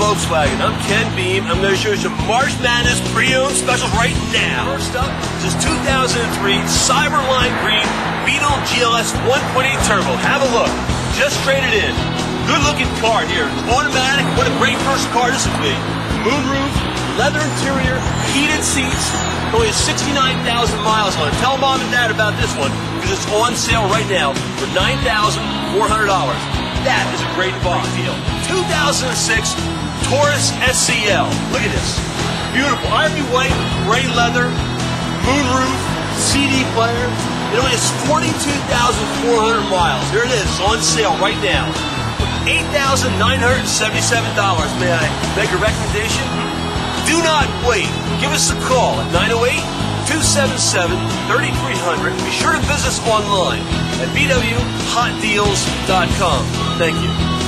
Volkswagen. I'm Ken Beam. I'm going to show you some March Madness pre-owned specials right now. First up, this 2003 Cyberline Green Beetle GLS 1.8 Turbo. Have a look. Just traded in. Good looking car here. Automatic. What a great first car this would be. Moonroof, leather interior, heated seats. Only 69,000 miles on it. Tell mom and dad about this one because it's on sale right now for $9,400. That is a great deal. 2006 Taurus SEL. Look at this. Beautiful. Ivory white, gray leather, moonroof, CD player. It only has 42,400 miles. There it is, on sale right now. $8,977. May I make a recommendation? Do not wait. Give us a call at 908 277 3300. Be sure to visit us online at vwhotdeals.com. Thank you.